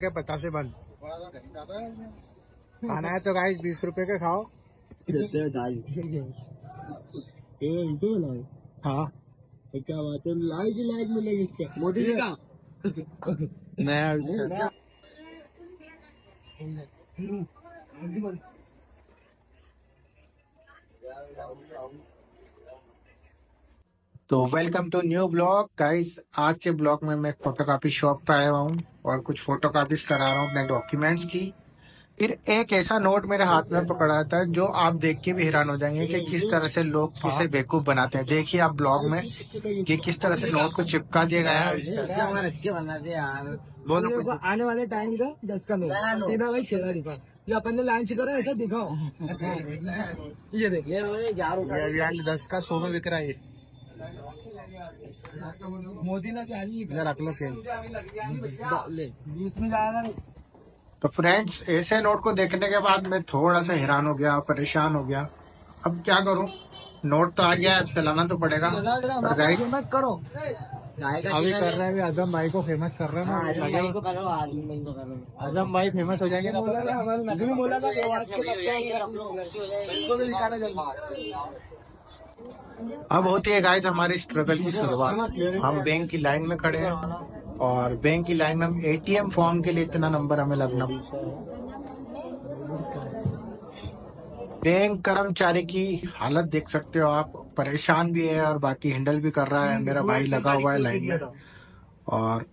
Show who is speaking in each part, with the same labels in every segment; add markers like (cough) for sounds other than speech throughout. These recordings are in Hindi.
Speaker 1: के पचास से बंद। खाना है तो गाइस बीस रुपए के खाओ। हाँ
Speaker 2: क्या बात है लाइट ही लाइट मिलेगी इसके। मोदी जी का।
Speaker 1: मैं तो welcome to new blog. Guys आज के ब्लॉग में मैं फोटोकॉपी शॉप पे आया हुआ हूँ। और कुछ फोटोकॉपीज करा रहा हूँ अपने डॉक्यूमेंट्स की। फिर एक ऐसा नोट मेरे हाथ में पकड़ा था जो आप देख के भी हैरान हो जाएँगे कि किस तरह से लोग किसे बेवकूफ़ बनाते हैं। देखिए आप ब्लॉग में कि किस तरह से नोट को चिपका दिया गया है। बोलो
Speaker 2: आने वाले टाइम का दस का दिखा ये अपन ने ऐसा दिखाओ। (laughs) ये देख ये
Speaker 1: ये अभी आज दस का सौ में बिक रहा है रख लो खेल तो फ्रेंड्स ऐसे नोट को देखने के बाद मैं थोड़ा सा हैरान हो गया परेशान हो गया। अब क्या करूँ? नोट तो आ गया है, चलाना तो पड़ेगा। और गाइस
Speaker 2: करो
Speaker 1: अभी कर रहे हैं आज़म भाई को फ़ेमस कर रहे हैं ना आज़म भाई फ़ेमस हो जाएँगे।
Speaker 2: बोला था
Speaker 1: अब होती है गाइस हमारी स्ट्रगल की शुरुआत। हम बैंक की लाइन में खड़े हैं और बैंक की लाइन में एटीएम फॉर्म के लिए इतना नंबर हमें लगना। बैंक कर्मचारी की हालत देख सकते हो आप। परेशान भी है और बाकी हैंडल भी कर रहा है। मेरा भाई लगा हुआ है लाइन में। और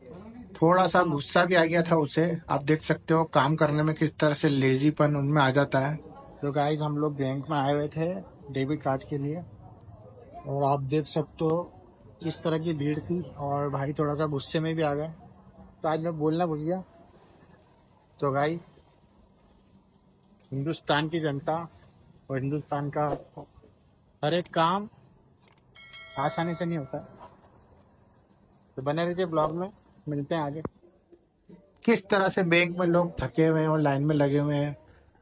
Speaker 1: थोड़ा सा गुस्सा भी आ गया था उसे। आप देख सकते हो काम करने में किस तरह से लेजीपन उनमें आ जाता है। तो गाइज़ हम लोग बैंक में आए हुए थे। डेबिट कार्ड के लिए। और आप देख सकते हो किस तरह की भीड़ थी और भाई थोड़ा सा गुस्से में भी आ गए। तो आज मैं बोलना भूल गया। तो गाइस हिंदुस्तान की जनता और हिंदुस्तान का हर एक काम आसानी से नहीं होता। तो बने रहिए ब्लॉग में, मिलते हैं आगे। किस तरह से बैंक में लोग थके हुए हैं और लाइन में लगे हुए हैं,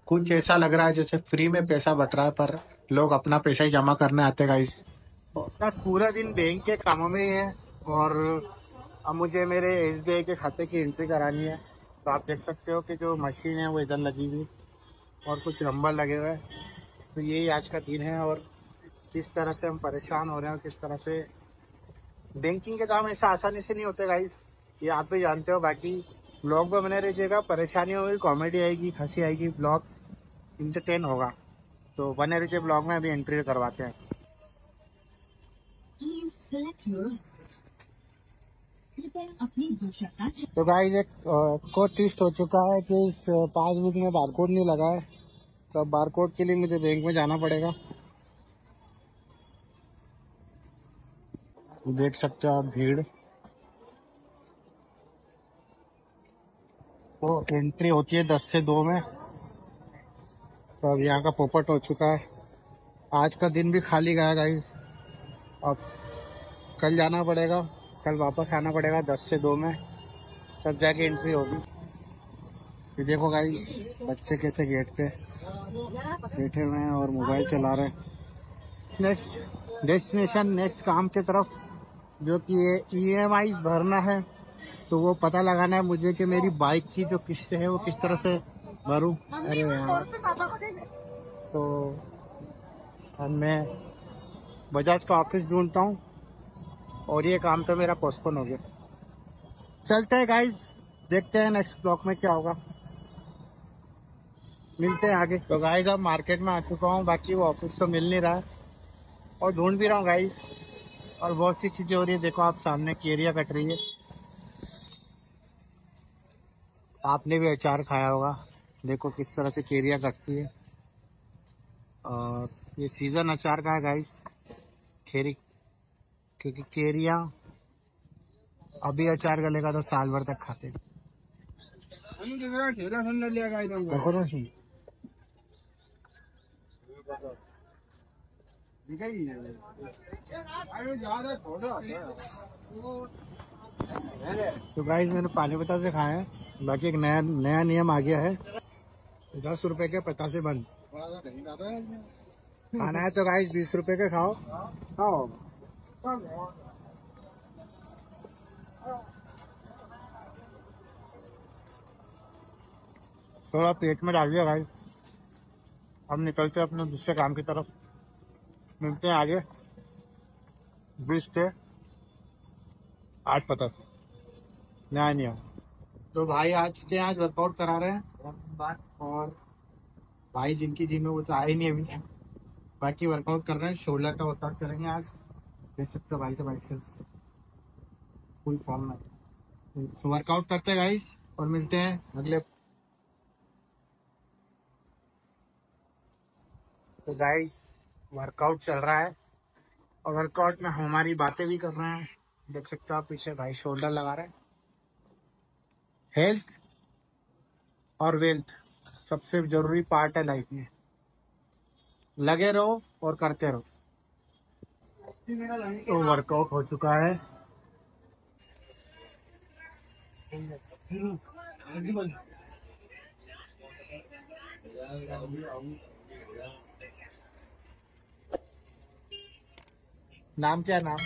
Speaker 1: कुछ ऐसा लग रहा है जैसे फ्री में पैसा बट रहा है पर लोग अपना पैसा ही जमा करने आते गाइस बस पूरा दिन बैंक के कामों में ही है और अब मुझे मेरे एस के खाते की एंट्री करानी है। तो आप देख सकते हो कि जो मशीन है वो इधर लगी हुई और कुछ नंबर लगे हुए तो यही आज का दिन है और किस तरह से हम परेशान हो रहे हैं और किस तरह से बैंकिंग के काम ऐसा आसानी से नहीं होते गाइस ये आप भी जानते हो, बाकी ब्लॉग में बने रहिएगा। परेशानी होगी कॉमेडी आएगी, हँसी आएगी ब्लॉग इंटरटेन होगा। तो बने रहिए ब्लॉग में अभी एंट्री करवाते हैं।
Speaker 3: का
Speaker 1: तो गाइस एक कोड ट्विस्ट हो चुका है कि इस पासबुक में बारकोड नहीं लगा है। तो अब बारकोड के लिए मुझे बैंक में जाना पड़ेगा। देख सकते हो आप भीड़। तो एंट्री होती है दस से दो में। तो अब यहाँ का पोपट हो चुका है। आज का दिन भी खाली गया गाइज़ अब कल जाना पड़ेगा। कल वापस आना पड़ेगा दस से दो में। तब जाके एंट्री होगी। ये देखो गाइज़ बच्चे कैसे गेट पे बैठे हुए हैं और मोबाइल चला रहे हैं। नेक्स्ट डेस्टिनेशन नेक्स्ट काम की तरफ़ जो कि ये ई भरना है तो वो पता लगाना है मुझे कि मेरी बाइक की जो किस्त है वो किस तरह से भरूं। अरे यार। तो अब मैं बजाज का ऑफ़िस ढूंढता हूँ और ये काम तो मेरा पोस्टपोन हो गया। चलते हैं गाइज़ देखते हैं नेक्स्ट ब्लॉक में क्या होगा। मिलते हैं आगे। तो गाइज़ अब मार्केट में आ चुका हूँ, बाकी वो ऑफ़िस तो मिल नहीं रहा है। और ढूंढ भी रहा हूँ गाइज़ और बहुत सी चीज़ें हो रही है, देखो आप सामने केरिया कट रही है। आपने भी अचार खाया होगा। देखो किस तरह से केरिया कटती है। और ये सीज़न अचार का है गाइस खेरी क्योंकि केरिया अभी अचार गलेगा तो साल भर तक खाते तो गाइस मैंने पानी पता से खाए हैं, बाकी एक नया नया नियम आ गया है। दस रुपए के पचास बंद। खाना है तो गाइस बीस रुपए के खाओ।
Speaker 2: हाँ
Speaker 1: थोड़ा पेट में डाल दिया भाई हम निकलते हैं अपने दूसरे काम की तरफ़। मिलते हैं आगे। ब्रिज से आठ पता नया नहीं है तो भाई आज के आज वर्कआउट करा रहे हैं। और भाई जिनकी जिम में वो तो आए नहीं अभी तक। बाकी वर्कआउट कर रहे हैं शोल्डर का वर्कआउट करेंगे आज। देख सकते हो भाई के बाइसेप्स फुल फॉर्म में। तो वर्कआउट करते हैं गाइस और मिलते हैं अगले तो गाइस वर्कआउट चल रहा है, और वर्कआउट में हमारी बातें भी कर रहे हैं। देख सकते हो आप पीछे भाई शोल्डर लगा रहे हैं। हेल्थ और वेल्थ सबसे ज़रूरी पार्ट है लाइफ में। लगे रहो और करते रहो। तो वर्कआउट हो चुका है। नाम क्या नाम?